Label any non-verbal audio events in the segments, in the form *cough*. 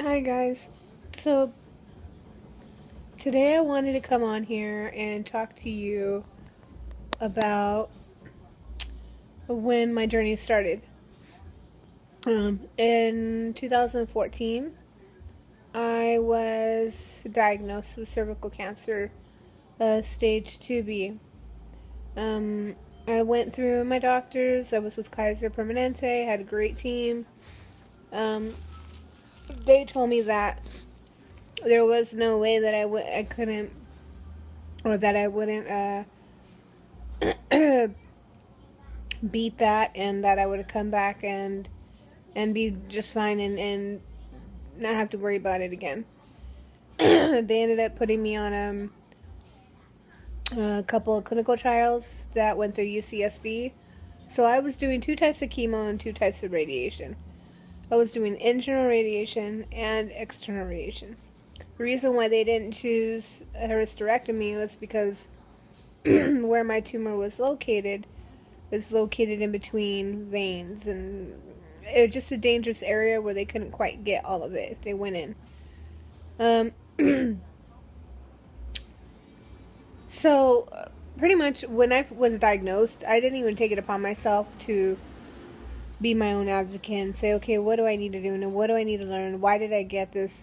Hi guys. So today I wanted to come on here and talk to you about when my journey started. Um, in 2014, I was diagnosed with cervical cancer, uh, stage 2B. Um, I went through my doctors. I was with Kaiser Permanente. Had a great team. Um, they told me that there was no way that I would I couldn't or that I wouldn't uh, *clears throat* beat that and that I would come back and and be just fine and, and not have to worry about it again. *clears throat* they ended up putting me on um, a couple of clinical trials that went through UCSD. So I was doing two types of chemo and two types of radiation. I was doing internal radiation and external radiation. The reason why they didn't choose a hysterectomy was because *clears throat* where my tumor was located was located in between veins and it was just a dangerous area where they couldn't quite get all of it if they went in. Um, *clears throat* so, pretty much when I was diagnosed, I didn't even take it upon myself to be my own advocate and say, okay, what do I need to do and what do I need to learn? Why did I get this?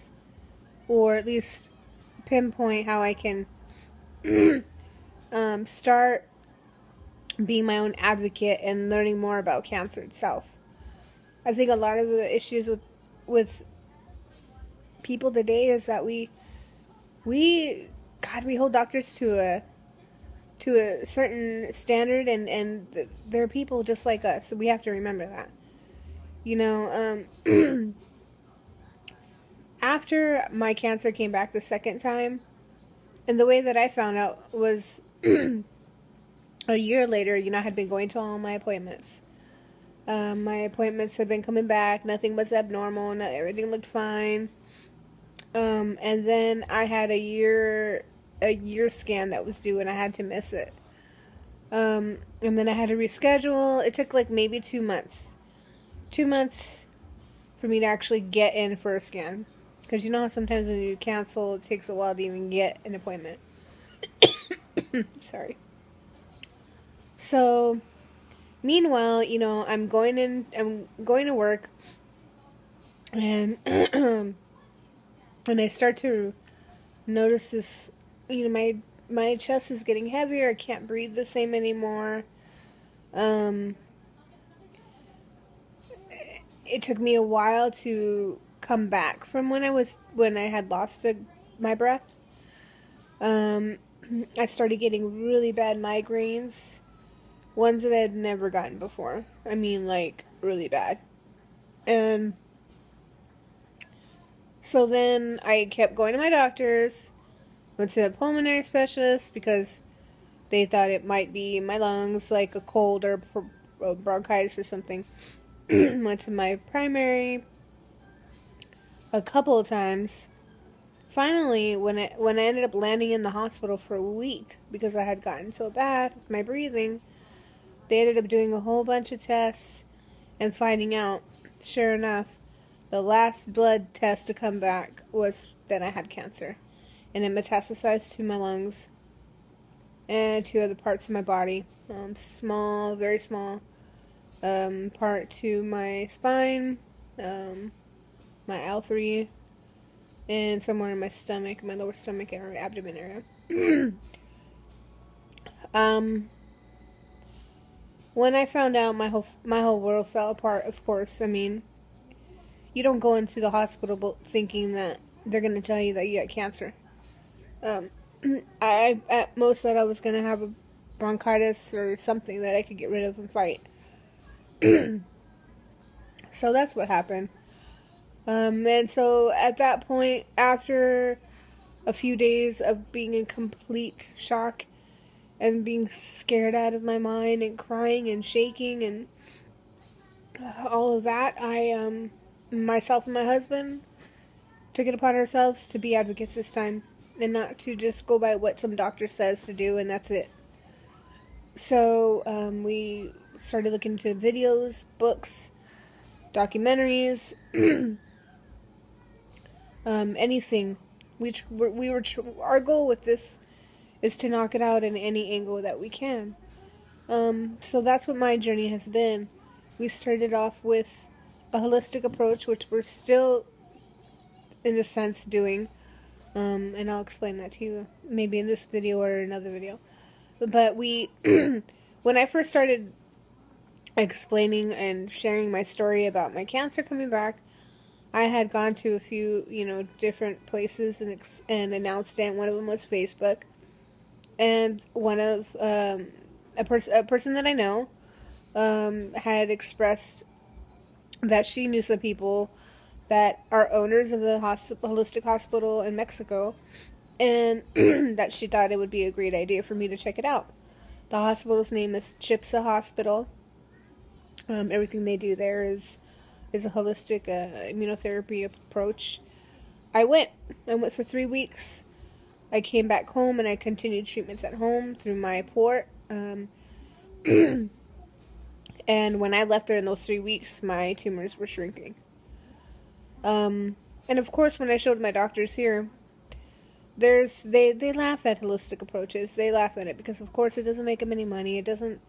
Or at least pinpoint how I can *clears throat* um, start being my own advocate and learning more about cancer itself. I think a lot of the issues with with people today is that we we God we hold doctors to a to a certain standard and and they're people just like us so we have to remember that. You know um *clears throat* after my cancer came back the second time and the way that i found out was *clears throat* a year later you know i had been going to all my appointments. Um, my appointments had been coming back nothing was abnormal not, everything looked fine. Um, and then i had a year a year scan that was due and I had to miss it. Um, and then I had to reschedule. It took like maybe two months. Two months for me to actually get in for a scan. Because you know sometimes when you cancel, it takes a while to even get an appointment. *coughs* Sorry. So, meanwhile, you know, I'm going in, I'm going to work, and *coughs* and I start to notice this you know my my chest is getting heavier. I can't breathe the same anymore. Um, it took me a while to come back from when I was when I had lost a, my breath. Um, *clears throat* I started getting really bad migraines, ones that I had never gotten before. I mean, like really bad. And so then I kept going to my doctors Went to a pulmonary specialist because they thought it might be my lungs, like a cold or bronchitis or something. *clears throat* Went to my primary a couple of times. Finally, when I when I ended up landing in the hospital for a week because I had gotten so bad with my breathing, they ended up doing a whole bunch of tests and finding out, sure enough, the last blood test to come back was that I had cancer and it metastasized to my lungs and to other parts of my body. Um, small, very small um, part to my spine, um, my L3, and somewhere in my stomach, my lower stomach area, abdomen area. *clears throat* um, when I found out, my whole my whole world fell apart. Of course, I mean, you don't go into the hospital thinking that they're going to tell you that you got cancer. Um, *clears throat* I at most thought I was gonna have a bronchitis or something that I could get rid of and fight. *clears throat* so that's what happened. Um, and so at that point, after a few days of being in complete shock and being scared out of my mind and crying and shaking and all of that, I um, myself and my husband took it upon ourselves to be advocates this time and not to just go by what some doctor says to do and that's it. So um, we started looking into videos, books, documentaries. *clears throat* um, anything. We we were our goal with this is to knock it out in any angle that we can. Um, so that's what my journey has been. We started off with a holistic approach, which we're still, in a sense, doing. Um, and I'll explain that to you maybe in this video or another video. But we, *clears throat* when I first started explaining and sharing my story about my cancer coming back, I had gone to a few, you know, different places and and announced it. One of them was Facebook, and one of um, a person a person that I know um, had expressed that she knew some people that are owners of the holistic hospital in Mexico, and *clears throat* that she thought it would be a great idea for me to check it out. The hospital's name is Chipsa Hospital. Um, everything they do there is is a holistic uh, immunotherapy approach. I went. I went for three weeks. I came back home and I continued treatments at home through my port. Um, *clears throat* and when I left there in those three weeks, my tumors were shrinking. Um, and of course, when I showed my doctors here, there's they they laugh at holistic approaches. They laugh at it because, of course, it doesn't make them any money. It doesn't.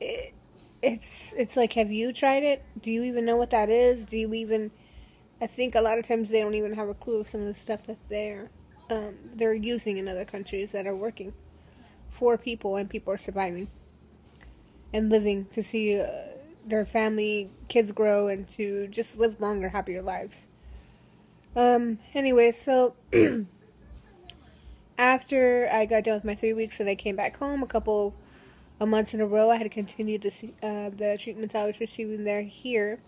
It, it's it's like, have you tried it? Do you even know what that is? Do you even? I think a lot of times they don't even have a clue of some of the stuff that they're um, they're using in other countries that are working for people and people are surviving and living to see uh, their family kids grow and to just live longer happier lives. Um anyway so *clears throat* after i got done with my three weeks and i came back home a couple of months in a row i had to continue the, uh, the treatments i was receiving there here.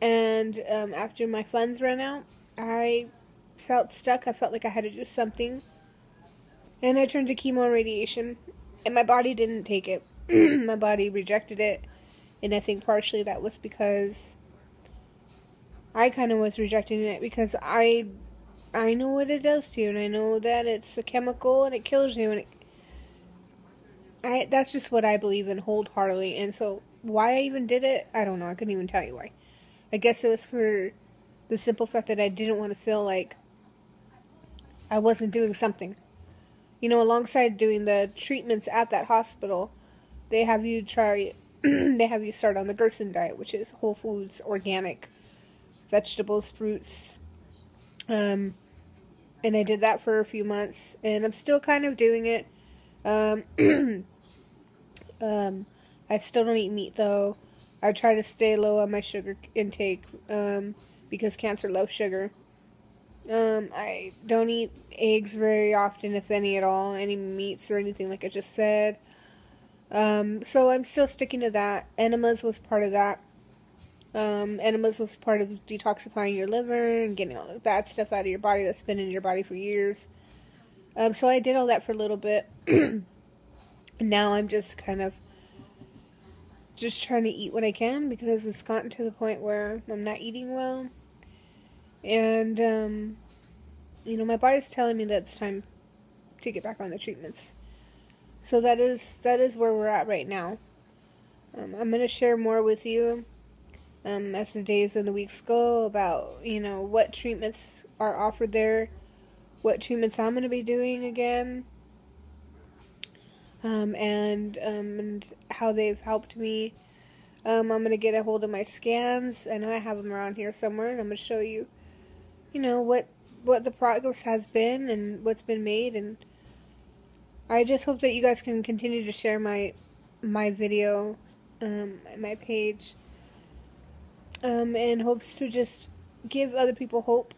And um, after my funds ran out i felt stuck. I felt like i had to do something. And i turned to chemo and radiation and my body didn't take it. *clears throat* My body rejected it. And I think partially that was because I kind of was rejecting it because I I know what it does to you and I know that it's a chemical and it kills you and it, I that's just what I believe in wholeheartedly and so why I even did it, I don't know. I couldn't even tell you why. I guess it was for the simple fact that I didn't want to feel like I wasn't doing something. You know, alongside doing the treatments at that hospital, they have you try *clears throat* they have you start on the Gerson diet, which is whole foods, organic vegetables, fruits. Um, and I did that for a few months, and I'm still kind of doing it. Um, *clears throat* um, I still don't eat meat though. I try to stay low on my sugar intake um, because cancer loves sugar. Um, I don't eat eggs very often, if any at all, any meats or anything like I just said. Um, so I'm still sticking to that. Enemas was part of that. Um, enemas was part of detoxifying your liver and getting all the bad stuff out of your body that's been in your body for years. Um, so I did all that for a little bit. *clears throat* now I'm just kind of just trying to eat what I can because it's gotten to the point where I'm not eating well. And, um, you know, my body's telling me that it's time to get back on the treatments. So that is that is where we're at right now. Um, I'm gonna share more with you um, as the days and the weeks go about you know what treatments are offered there, what treatments I'm gonna be doing again, um, and um, and how they've helped me. Um, I'm gonna get a hold of my scans. I know I have them around here somewhere, and I'm gonna show you, you know what what the progress has been and what's been made and I just hope that you guys can continue to share my my video, um, my page, um, and hopes to just give other people hope,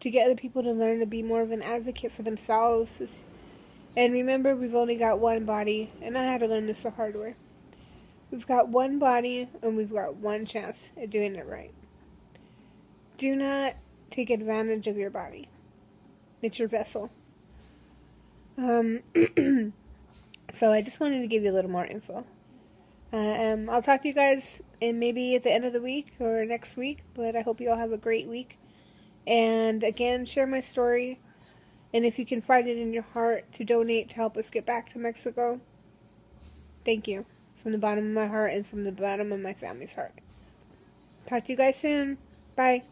to get other people to learn to be more of an advocate for themselves. And remember, we've only got one body, and I had to learn this the hard way. We've got one body, and we've got one chance at doing it right. Do not take advantage of your body. It's your vessel. Um, *clears throat* so I just wanted to give you a little more info. Uh, um, I'll talk to you guys in maybe at the end of the week or next week, but I hope you all have a great week. And again, share my story. And if you can find it in your heart to donate to help us get back to Mexico, thank you from the bottom of my heart and from the bottom of my family's heart. Talk to you guys soon. Bye.